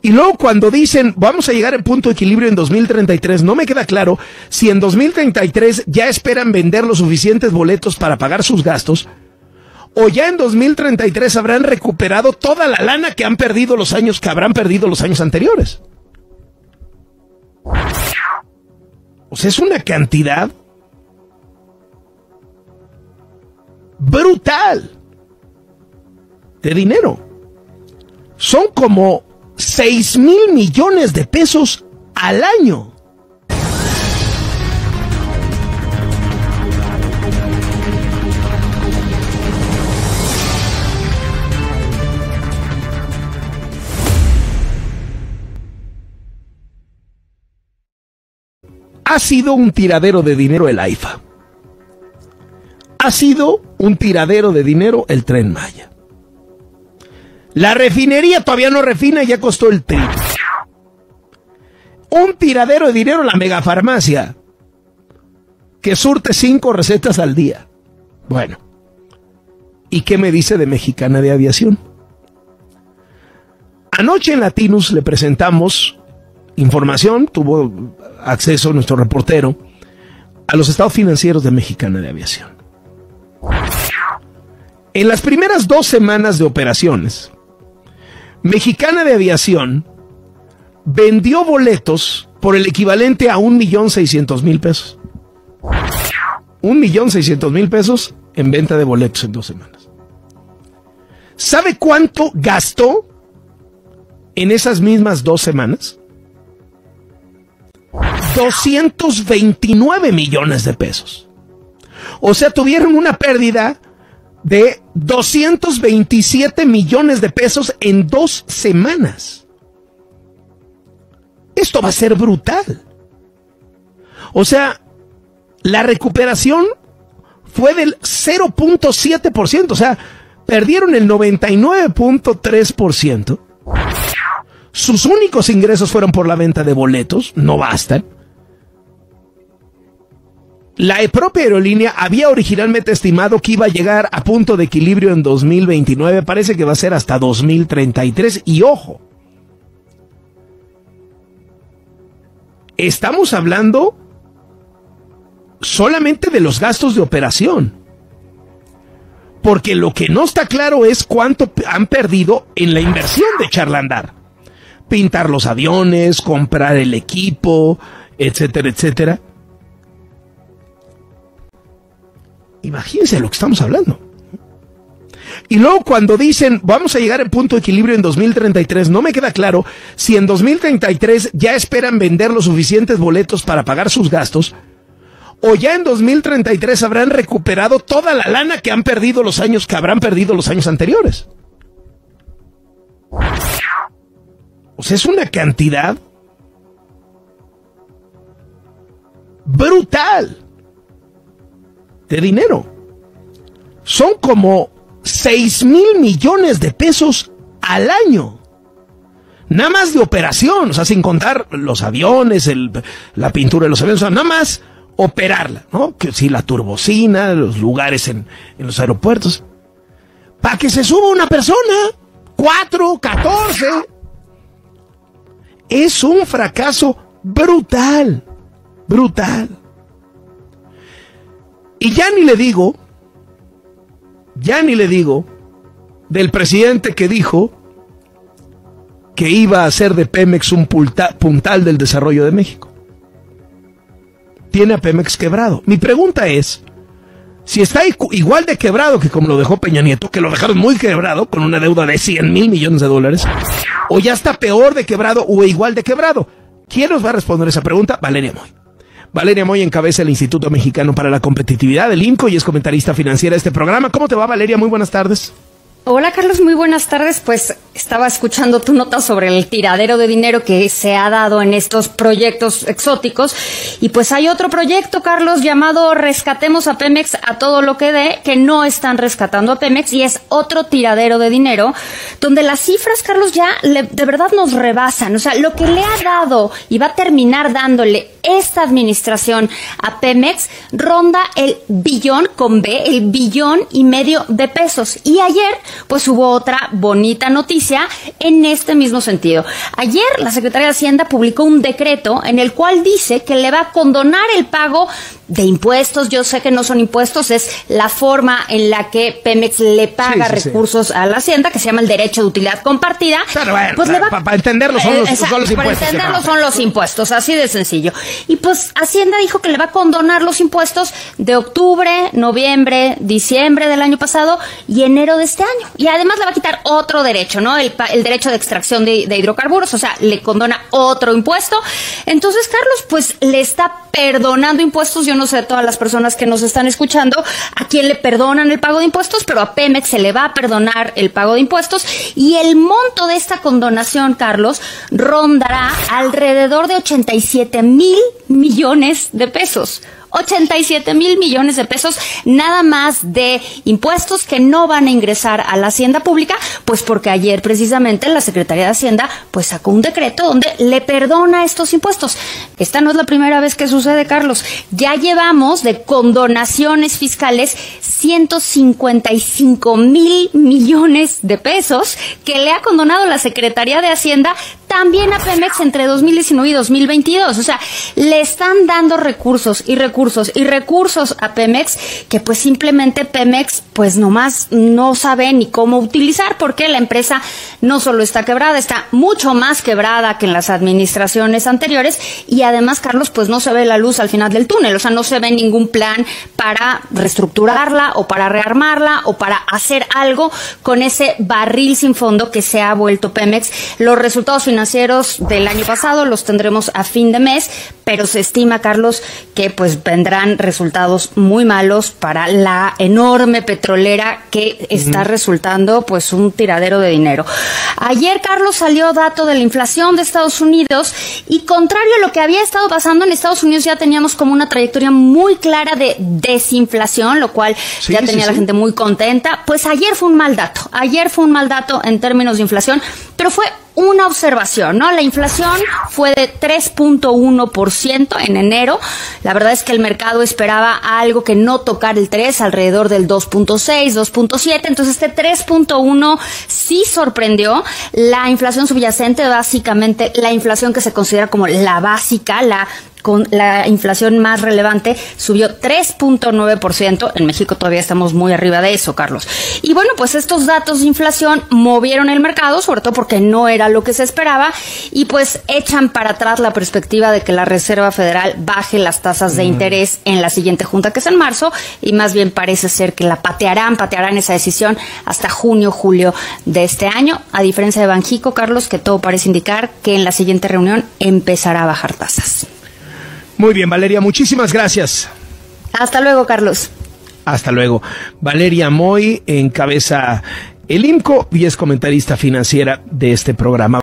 Y luego cuando dicen vamos a llegar al punto de equilibrio en 2033, no me queda claro si en 2033 ya esperan vender los suficientes boletos para pagar sus gastos o ya en 2033 habrán recuperado toda la lana que han perdido los años que habrán perdido los años anteriores. O sea, es una cantidad brutal de dinero. Son como 6 mil millones de pesos al año. Ha sido un tiradero de dinero el AIFA. Ha sido un tiradero de dinero el tren Maya. La refinería todavía no refina y ya costó el triple. Un tiradero de dinero la megafarmacia que surte cinco recetas al día. Bueno, ¿y qué me dice de Mexicana de Aviación? Anoche en Latinus le presentamos información, tuvo acceso nuestro reportero a los estados financieros de Mexicana de Aviación. En las primeras dos semanas de operaciones, Mexicana de Aviación vendió boletos por el equivalente a un millón seiscientos mil pesos. Un millón seiscientos mil pesos en venta de boletos en dos semanas. ¿Sabe cuánto gastó en esas mismas dos semanas? 229 millones de pesos. O sea, tuvieron una pérdida de 227 millones de pesos en dos semanas. Esto va a ser brutal. O sea, la recuperación fue del 0.7%, o sea, perdieron el 99.3%. Sus únicos ingresos fueron por la venta de boletos, no bastan. La propia aerolínea había originalmente estimado que iba a llegar a punto de equilibrio en 2029, parece que va a ser hasta 2033 y ojo, estamos hablando solamente de los gastos de operación. Porque lo que no está claro es cuánto han perdido en la inversión de Charlandar. Pintar los aviones, comprar el equipo, etcétera, etcétera. Imagínense lo que estamos hablando. Y luego cuando dicen vamos a llegar al punto de equilibrio en 2033, no me queda claro si en 2033 ya esperan vender los suficientes boletos para pagar sus gastos o ya en 2033 habrán recuperado toda la lana que han perdido los años que habrán perdido los años anteriores. O sea, es una cantidad brutal de dinero. Son como 6 mil millones de pesos al año. Nada más de operación, o sea, sin contar los aviones, la pintura de los aviones, o sea, nada más operarla, ¿no? Que si la turbocina, los lugares en, en los aeropuertos. Para que se suba una persona, cuatro, catorce. Es un fracaso brutal, brutal. Y ya ni le digo, ya ni le digo del presidente que dijo que iba a hacer de Pemex un puntal del desarrollo de México. Tiene a Pemex quebrado. Mi pregunta es, si está igual de quebrado que como lo dejó Peña Nieto, que lo dejaron muy quebrado, con una deuda de 100 mil millones de dólares, o ya está peor de quebrado o igual de quebrado. ¿Quién nos va a responder esa pregunta? Valeria Moy. Valeria Moy encabeza el Instituto Mexicano para la Competitividad del INCO y es comentarista financiera de este programa. ¿Cómo te va, Valeria? Muy buenas tardes. Hola Carlos, muy buenas tardes. Pues estaba escuchando tu nota sobre el tiradero de dinero que se ha dado en estos proyectos exóticos y pues hay otro proyecto, Carlos, llamado Rescatemos a Pemex a todo lo que dé, que no están rescatando a Pemex y es otro tiradero de dinero donde las cifras, Carlos, ya de verdad nos rebasan. O sea, lo que le ha dado y va a terminar dándole esta administración a Pemex ronda el billón con B, el billón y medio de pesos. Y ayer pues hubo otra bonita noticia en este mismo sentido. Ayer la Secretaría de Hacienda publicó un decreto en el cual dice que le va a condonar el pago de impuestos. Yo sé que no son impuestos, es la forma en la que Pemex le paga recursos a la Hacienda, que se llama el derecho de utilidad compartida. pues para entenderlo son los, son los impuestos. Para entenderlo son los impuestos, así de sencillo. Y pues Hacienda dijo que le va a condonar los impuestos de octubre, noviembre, diciembre del año pasado y enero de este año. Y además le va a quitar otro derecho, ¿no? El, el derecho de extracción de, hidrocarburos, o sea, le condona otro impuesto. Entonces, Carlos, pues le está perdonando impuestos. Yo no sé todas las personas que nos están escuchando a quién le perdonan el pago de impuestos, pero a Pemex se le va a perdonar el pago de impuestos y el monto de esta condonación, Carlos, rondará alrededor de 87 mil millones de pesos. 87 mil millones de pesos nada más de impuestos que no van a ingresar a la hacienda pública, pues porque ayer precisamente la Secretaría de Hacienda pues sacó un decreto donde le perdona estos impuestos. Esta no es la primera vez que sucede, Carlos. Ya llevamos de condonaciones fiscales 155 mil millones de pesos que le ha condonado la Secretaría de Hacienda también a Pemex entre 2019 y 2022. O sea, le están dando recursos y recursos y recursos a Pemex que pues simplemente Pemex pues nomás no sabe ni cómo utilizar porque la empresa no solo está quebrada, está mucho más quebrada que en las administraciones anteriores y además, Carlos, pues no se ve la luz al final del túnel. O sea, no se ve ningún plan para reestructurarla o para rearmarla o para hacer algo con ese barril sin fondo que se ha vuelto Pemex. Los resultados financieros financieros del año pasado los tendremos a fin de mes, pero se estima, Carlos, que pues vendrán resultados muy malos para la enorme petrolera que está resultando pues un tiradero de dinero. Ayer, Carlos, salió dato de la inflación de Estados Unidos y contrario a lo que había estado pasando en Estados Unidos ya teníamos como una trayectoria muy clara de desinflación, lo cual ya tenía la gente muy contenta. Pues ayer fue un mal dato. Ayer fue un mal dato en términos de inflación, pero fue una observación, ¿no? La inflación fue de 3.1% en enero. La verdad es que el mercado esperaba algo que no tocar el 3, alrededor del 2.6, 2.7. Entonces este 3.1 sí sorprendió. La inflación subyacente, básicamente la inflación que se considera como la básica, la con la inflación más relevante, subió 3.9%. En México todavía estamos muy arriba de eso, Carlos. Y bueno, pues estos datos de inflación movieron el mercado, sobre todo porque no era lo que se esperaba, y pues echan para atrás la perspectiva de que la Reserva Federal baje las tasas de interés en la siguiente junta, que es en marzo, y más bien parece ser que la patearán, patearán esa decisión hasta junio, julio de este año, a diferencia de Banjico, Carlos, que todo parece indicar que en la siguiente reunión empezará a bajar tasas. Muy bien, Valeria, muchísimas gracias. Hasta luego, Carlos. Hasta luego. Valeria Moy encabeza el IMCO y es comentarista financiera de este programa.